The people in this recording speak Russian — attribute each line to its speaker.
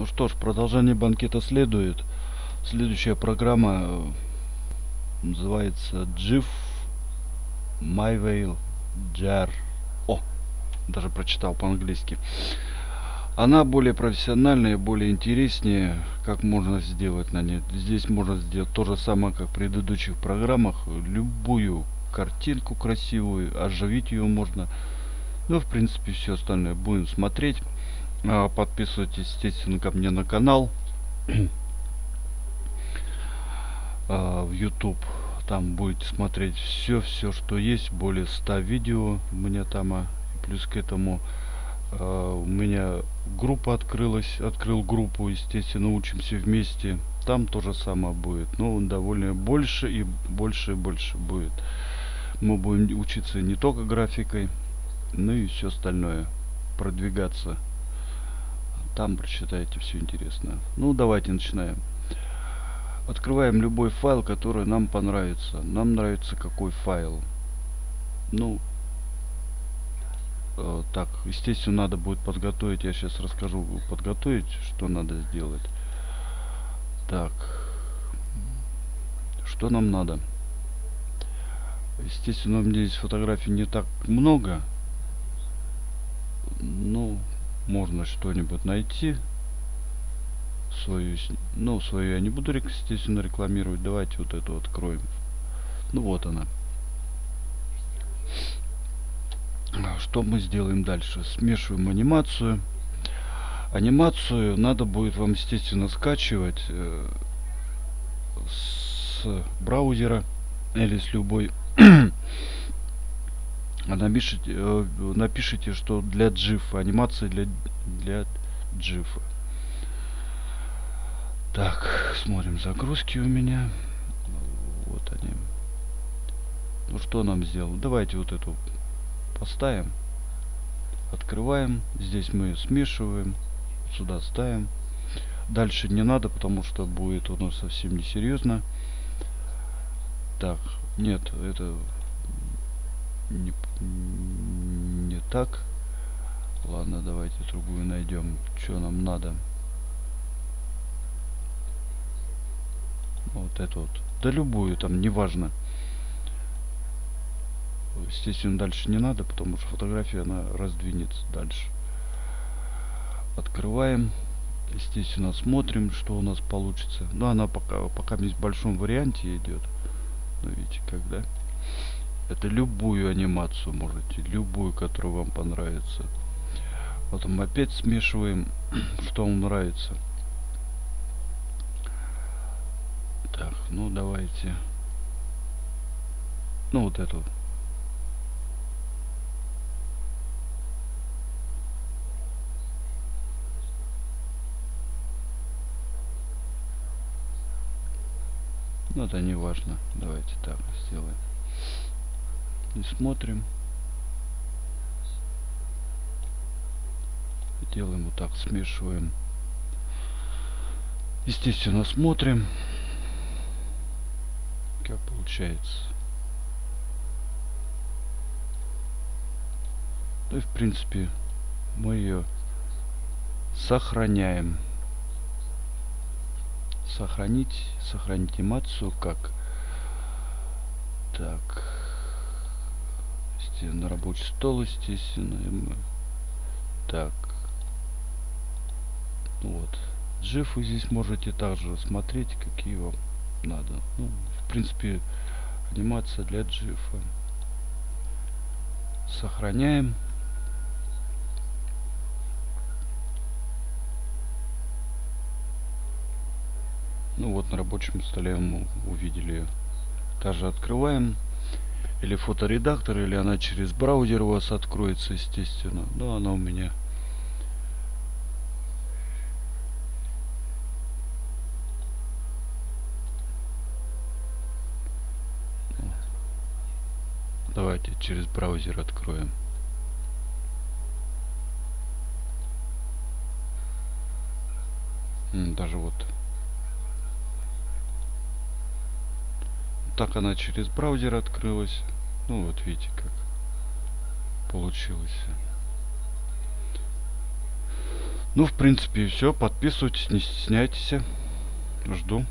Speaker 1: Ну что ж, продолжение банкета следует. Следующая программа э, называется GIF MyVale Jar. О, даже прочитал по-английски. Она более профессиональная, более интереснее, как можно сделать на ней. Здесь можно сделать то же самое, как в предыдущих программах. Любую картинку красивую, оживить ее можно. Ну, в принципе, все остальное будем смотреть. А, подписывайтесь, естественно, ко мне на канал. А, в YouTube. Там будете смотреть все, все, что есть. Более 100 видео у меня там. А, плюс к этому у меня группа открылась. Открыл группу, естественно, учимся вместе. Там то же самое будет. Но он довольно больше и больше и больше будет. Мы будем учиться не только графикой, но и все остальное. Продвигаться. Там прочитаете все интересное. Ну, давайте начинаем. Открываем любой файл, который нам понравится. Нам нравится какой файл. Ну, э, так, естественно, надо будет подготовить. Я сейчас расскажу, подготовить, что надо сделать. Так, что нам надо? Естественно, у меня здесь фотографий не так много. Ну, можно что-нибудь найти. Свою ну свою я не буду естественно рекламировать. Давайте вот эту откроем. Ну вот она. Что мы сделаем дальше? Смешиваем анимацию. Анимацию надо будет вам естественно скачивать э, с браузера или с любой напишите, э, напишите, что для GIF, анимация для, для GIF. Так, смотрим загрузки у меня. Вот они. Ну что нам сделал? Давайте вот эту поставим. Открываем. Здесь мы смешиваем. Сюда ставим. Дальше не надо, потому что будет у нас совсем несерьезно. Так, нет, это не, не так. Ладно, давайте другую найдем. Что нам надо? Вот это вот. Да любую там, неважно. Естественно, дальше не надо, потому что фотография, она раздвинется дальше. Открываем. Естественно, смотрим, что у нас получится. Но она пока, пока в большом варианте идет. Ну, видите, когда. Это любую анимацию можете, любую, которая вам понравится. Потом опять смешиваем, что вам нравится. Так, ну давайте. Ну вот эту. Ну это не важно. Давайте так сделаем и смотрим. Делаем вот так смешиваем. Естественно смотрим. Как получается. Ну и в принципе мы ее сохраняем. Сохранить сохранить анимацию как? Так на рабочий стол, естественно. Так. Вот. Джифы здесь можете также смотреть, какие вам надо. Ну, в принципе, анимация для джифа. Сохраняем. Ну вот на рабочем столе мы увидели. Также открываем или фоторедактор, или она через браузер у вас откроется, естественно. Но она у меня Давайте через браузер откроем. Даже вот так она через браузер открылась. Ну вот видите как получилось. Ну, в принципе, все. Подписывайтесь, не стесняйтесь. Жду.